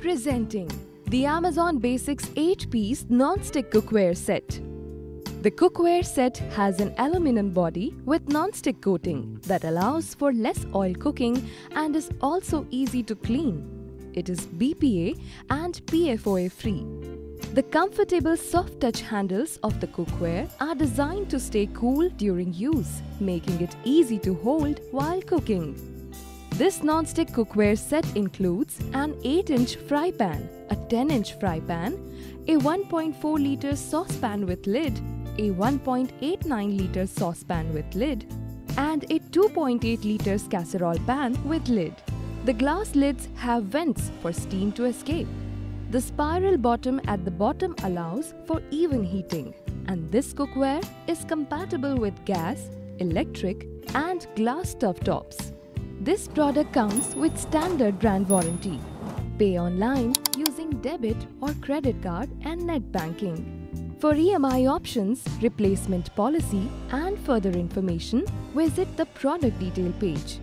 Presenting the Amazon Basics 8-piece non-stick cookware set. The cookware set has an aluminum body with non-stick coating that allows for less oil cooking and is also easy to clean. It is BPA and PFOA free. The comfortable soft touch handles of the cookware are designed to stay cool during use, making it easy to hold while cooking. This non-stick cookware set includes an 8-inch fry pan, a 10-inch fry pan, a 1.4 litre saucepan with lid, a 1.89 litre saucepan with lid, and a 2.8-litre casserole pan with lid. The glass lids have vents for steam to escape. The spiral bottom at the bottom allows for even heating, and this cookware is compatible with gas, electric, and glass stovetops. This product comes with standard brand warranty. Pay online using debit or credit card and net banking. For EMI options, replacement policy and further information, visit the product detail page.